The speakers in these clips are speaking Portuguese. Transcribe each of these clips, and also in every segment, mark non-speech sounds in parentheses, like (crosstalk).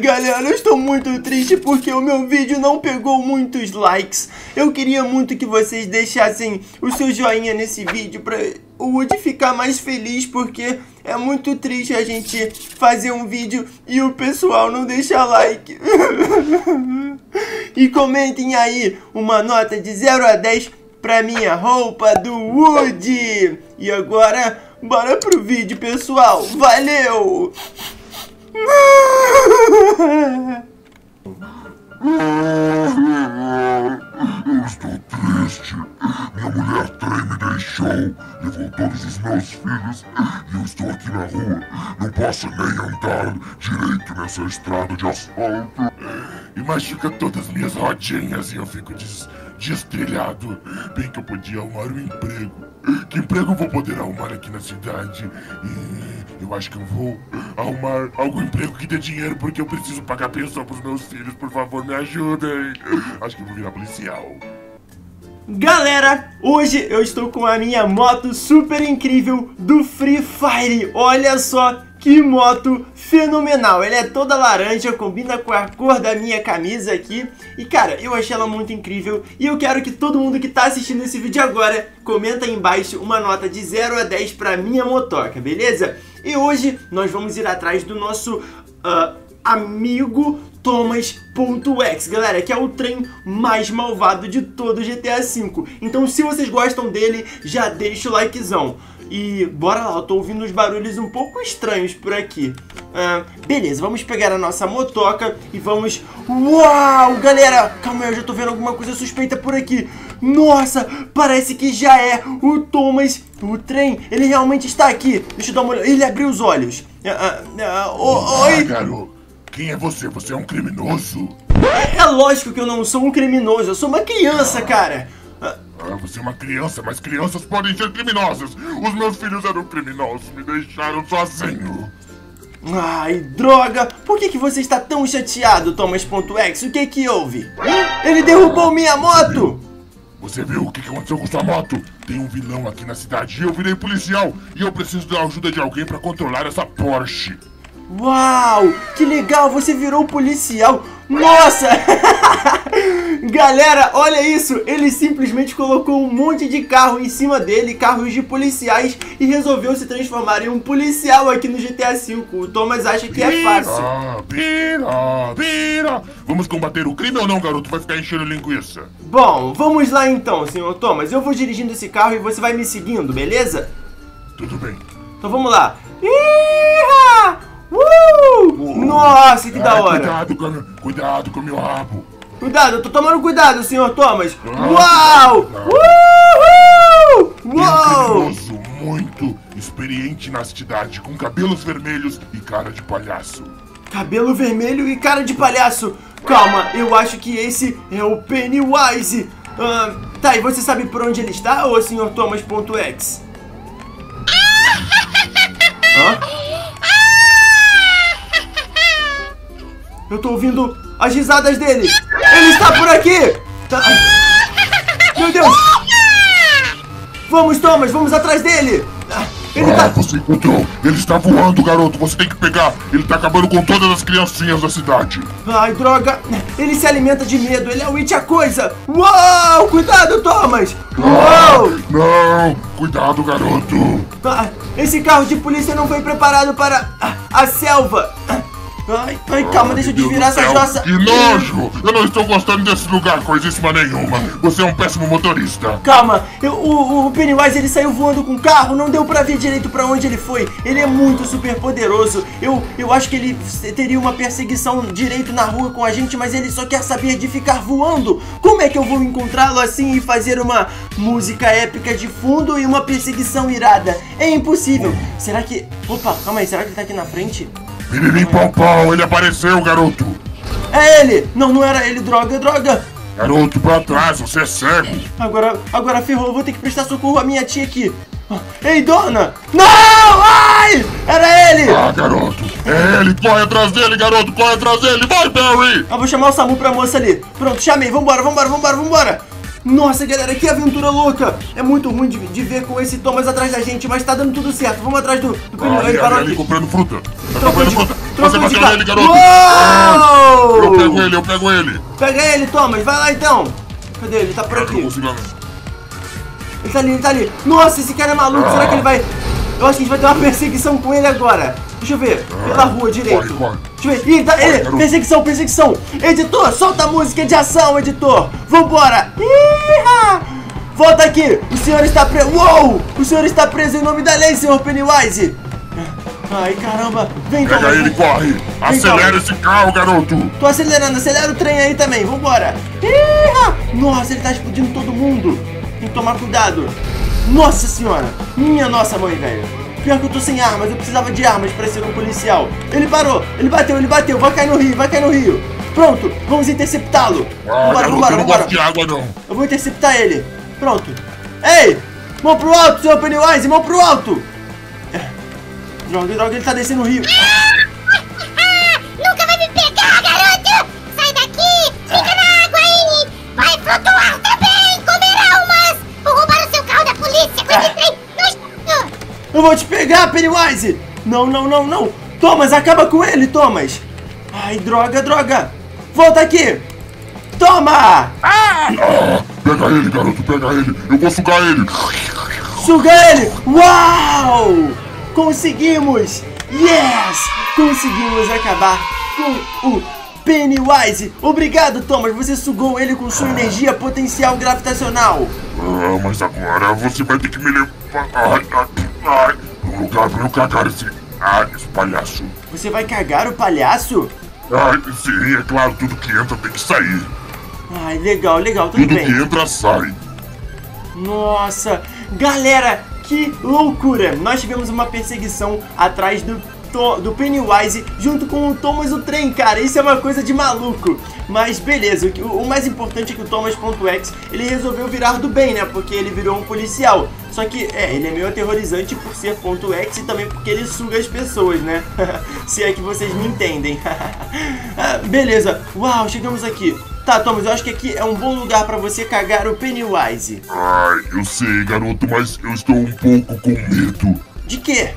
Galera, eu estou muito triste porque o meu vídeo não pegou muitos likes. Eu queria muito que vocês deixassem o seu joinha nesse vídeo pra o Woody ficar mais feliz porque é muito triste a gente fazer um vídeo e o pessoal não deixar like. (laughs) e comentem aí uma nota de 0 a 10 pra minha roupa do Woody. E agora, bora pro vídeo, pessoal. Valeu! Eu estou triste. Minha mulher trem me deixou, levou todos os meus filhos e eu estou aqui na rua. Não posso nem andar direito nessa estrada de asfalto. E machuca todas as minhas rodinhas e eu fico des destrilhado. Bem que eu podia arrumar um emprego. Que emprego eu vou poder arrumar aqui na cidade? E eu acho que eu vou arrumar algum emprego que dê dinheiro porque eu preciso pagar pensão pros meus filhos. Por favor, me ajudem. Acho que eu vou virar policial. Galera, hoje eu estou com a minha moto super incrível do Free Fire. Olha só que moto fenomenal. Ela é toda laranja, combina com a cor da minha camisa aqui. E cara, eu achei ela muito incrível. E eu quero que todo mundo que tá assistindo esse vídeo agora comenta aí embaixo uma nota de 0 a 10 pra minha motoca, beleza? E hoje nós vamos ir atrás do nosso uh, amigo Thomas.x, galera, que é o trem mais malvado de todo GTA V. Então se vocês gostam dele, já deixa o likezão. E bora lá, eu tô ouvindo uns barulhos um pouco estranhos por aqui. Ah, beleza, vamos pegar a nossa motoca e vamos... Uau, galera! Calma aí, eu já tô vendo alguma coisa suspeita por aqui. Nossa, parece que já é o Thomas, o trem. Ele realmente está aqui. Deixa eu dar uma olhada. Ele abriu os olhos. Ah, ah, ah, oi! garoto. Quem é você? Você é um criminoso? É, é lógico que eu não sou um criminoso. Eu sou uma criança, cara. Ah, você é uma criança, mas crianças podem ser criminosas. Os meus filhos eram criminosos, me deixaram sozinho. Ai, droga! Por que, que você está tão chateado, Thomas.x? O que que houve? Ele derrubou minha moto! Você viu o que aconteceu com sua moto? Tem um vilão aqui na cidade e eu virei policial. E eu preciso da ajuda de alguém para controlar essa Porsche. Uau! Que legal! Você virou policial! Nossa! (laughs) Galera, olha isso! Ele simplesmente colocou um monte de carro em cima dele, carros de policiais, e resolveu se transformar em um policial aqui no GTA V. O Thomas acha que é fácil. Pira, pira! Vamos combater o crime ou não, garoto? Vai ficar enchendo linguiça. Bom, vamos lá então, senhor Thomas. Eu vou dirigindo esse carro e você vai me seguindo, beleza? Tudo bem. Então vamos lá. Iha! Uh! Nossa, que da hora! Cuidado com, cuidado com meu rabo. Cuidado, eu tô tomando cuidado, senhor Thomas. Uau! Uhul! Uau! Um criminoso muito experiente na cidade, com cabelos vermelhos e cara de palhaço. Cabelo vermelho e cara de palhaço. Calma, eu acho que esse é o Pennywise. Ah, tá, e você sabe por onde ele está, ou senhor Thomas.x? (laughs) Hã? Eu tô ouvindo as risadas dele. Ele está por aqui. Tá... Meu Deus. Vamos, Thomas, vamos atrás dele. Ele ah, tá... você encontrou. Ele está voando, garoto. Você tem que pegar. Ele tá acabando com todas as criancinhas da cidade. Ai, droga. Ele se alimenta de medo. Ele é o It a coisa. Uau, cuidado, Thomas. Uau. Ah, não, cuidado, garoto. Ah, esse carro de polícia não foi preparado para a selva. Ai, ai, calma, deixa eu desvirar essa jossa. Que nojo! Eu não estou gostando desse lugar, coisíssima nenhuma. Você é um péssimo motorista. Calma, eu, o, o Pennywise ele saiu voando com o carro, não deu pra ver direito pra onde ele foi. Ele é muito super poderoso. Eu, eu acho que ele teria uma perseguição direito na rua com a gente, mas ele só quer saber de ficar voando. Como é que eu vou encontrá-lo assim e fazer uma música épica de fundo e uma perseguição irada? É impossível. Será que... Opa, calma aí, será que ele tá aqui na frente? Piririm pau pau, ele apareceu, garoto! É ele! Não, não era ele, droga, droga! Garoto, pra trás, você é cego! Agora, agora ferrou, vou ter que prestar socorro à minha tia aqui. Ei, dona! Não! Ai! Era ele! Ah, garoto! É ele! Corre atrás dele, garoto! Corre atrás dele! Vai, Barry! Eu vou chamar o Samu pra moça ali. Pronto, chamei. Vambora, vambora, vambora, vambora! Nossa, galera, que aventura louca! É muito ruim de, de ver com esse Thomas atrás da gente, mas tá dando tudo certo. Vamos atrás do, do Ali, Ele parou aqui. comprando fruta. Tá comprando fruta. Você bateu nele, garoto. Eu pego ele, eu pego ele. Pega ele, Thomas. Vai lá então. Cadê ele? Tá por aqui. consigo... Ele tá ali, ele tá ali. Nossa, esse cara é maluco. Será que ele vai... Eu acho que a gente vai ter uma perseguição com ele agora. Deixa eu ver. Pela rua direito. Deixa eu ver. Ih, tá... Ele- perseguição, perseguição. Editor, solta a música de ação, editor. Vambora. Ih, Volta aqui. O senhor está preso. Uou! O senhor está preso em nome da lei, senhor Pennywise. Ai, caramba. Vem, Pega ele, corre. Acelera esse carro, garoto. Tô acelerando, acelera o trem aí também, vambora! Ih, Nossa, ele tá explodindo todo mundo! Tem que tomar cuidado! Nossa senhora! Minha nossa mãe, velho! Pior que eu tô sem armas, eu precisava de armas pra ser um policial! Ele parou! Ele bateu, ele bateu! Vai cair no rio, vai cair no rio! Pronto, vamos interceptá-lo! Ah, Vambora, vambora, eu não vambora! gosto de água, não. Eu vou interceptar ele! Pronto! Ei! Mão pro alto, senhor Pennywise! Mão pro alto! É. Droga, droga, ele tá descendo o rio! Nunca vai me pegar, garoto! Sai daqui! Fica na água aí! Vai flutuar também! Comer almas! Vou roubar o seu carro da polícia com esse trem nojento! Eu vou te pegar, Pennywise! Não, não, não, não! Thomas, acaba com ele, Thomas! Ai, droga, droga! Volta aqui! Toma! Pega ele, garoto, pega ele. Eu vou sugar ele. Suga ele! Uau! Conseguimos! Yes! Conseguimos acabar com o Pennywise! Obrigado, Thomas! Você sugou ele com sua energia potencial gravitacional! Ah, mas agora você vai ter que me levar. Ai, ai, ai. Lugar pra eu cagar esse. Ai, esse palhaço. Você vai cagar o palhaço? Ai, sim, é claro, tudo que entra tem que sair. Ai, legal, legal, tudo Tudo bem. que entra sai. Nossa, galera, que loucura! Nós tivemos uma perseguição atrás do, do Pennywise junto com o Thomas o trem, cara. Isso é uma coisa de maluco. Mas beleza, o, o mais importante é que o Thomas.x ele resolveu virar do bem, né? Porque ele virou um policial. Só que, é, ele é meio aterrorizante por ser ponto .x e também porque ele suga as pessoas, né? (laughs) Se é que vocês me entendem. (laughs) Ah, beleza, uau, chegamos aqui. Tá, Thomas, eu acho que aqui é um bom lugar pra você cagar o Pennywise. Ai, eu sei, garoto, mas eu estou um pouco com medo De quê?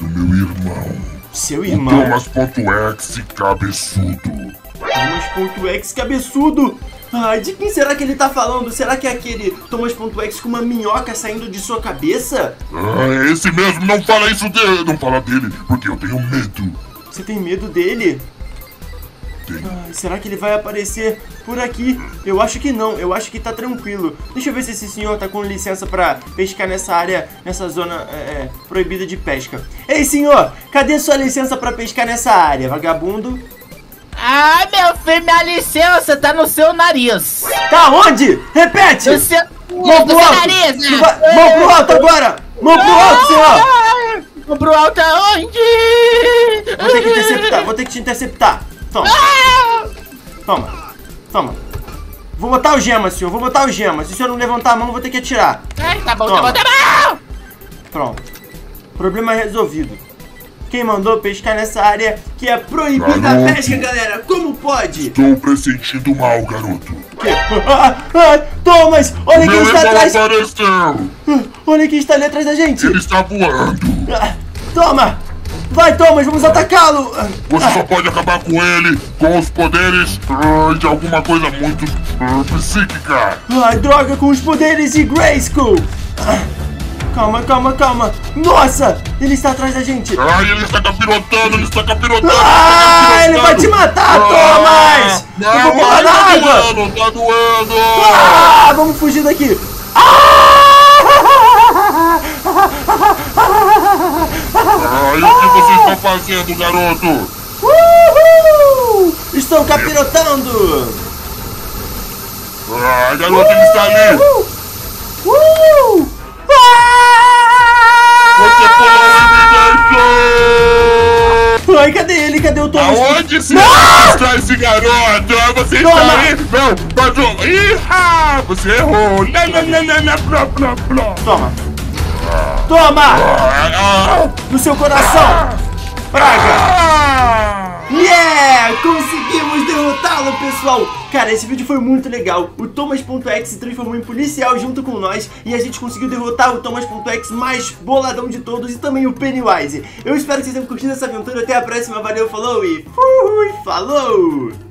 do meu irmão. Seu O irmão. Thomas.exe cabeçudo. Thomas.x cabeçudo. Ai, de quem será que ele tá falando? Será que é aquele Thomas.x com uma minhoca saindo de sua cabeça? Ah, é esse mesmo, não fala isso dele, não fala dele, porque eu tenho medo. Você tem medo dele? Ai, será que ele vai aparecer por aqui? Eu acho que não, eu acho que tá tranquilo. Deixa eu ver se esse senhor tá com licença pra pescar nessa área, nessa zona é, é, proibida de pesca. Ei, senhor, cadê sua licença pra pescar nessa área, vagabundo? Ah, meu filho, minha licença tá no seu nariz. Tá onde? Repete! No seu, Mão no pro alto! nariz, né? vai- Mão pro alto agora! Mão pro alto, senhor! Mão pro alto aonde? Vou ter que interceptar, vou ter que te interceptar. Toma, toma, toma. Vou botar o gema, senhor, vou botar o gema. Se o senhor não levantar a mão, vou ter que atirar. Ai, tá bom, Toma. tá bom, tá bom. Pronto. Problema resolvido. Quem mandou pescar nessa área que é proibida a Garoto. pesca, galera? Como pode? Estou pressentindo mal, garoto. Que? (laughs) Ah, ah, Thomas, olha quem está atrás. apareceu! Ah, Olha quem está ali atrás da gente. Ele está voando! Ah, Toma! Vai, Thomas, vamos atacá-lo! Ah, Você só pode acabar com ele com os poderes ah, de alguma coisa muito ah, psíquica! Ai, droga, com os poderes de Grayskull! Ah, Calma, calma, calma! Nossa! Ele está atrás da gente! Ai, ele está capirotando, ele está capirotando! Ah, ele vai te matar, Thomas! Não, Eu vou pular ai, na tá água! doendo, tá doendo! Ah, vamos fugir daqui! Ah! Ai, o que você está fazendo, garoto? Uhul! Estou capirotando! Ai, garoto, ele está ali! Uhul! Ai, cadê ele? Cadê o Thomas? Aonde se está esse garoto? Ah, Você Toma! está aí? Não, pode... Ih, você errou! Não, não, não, não, não, plá, plá, plá. Toma! Toma! Ah, ah, No seu coração! Pessoal! Cara, esse vídeo foi muito legal. O Thomas.exe se transformou em policial junto com nós e a gente conseguiu derrotar o Thomas.exe mais boladão de todos e também o Pennywise. Eu espero que vocês tenham curtido essa aventura. Até a próxima. Valeu, falou e fui! Falou!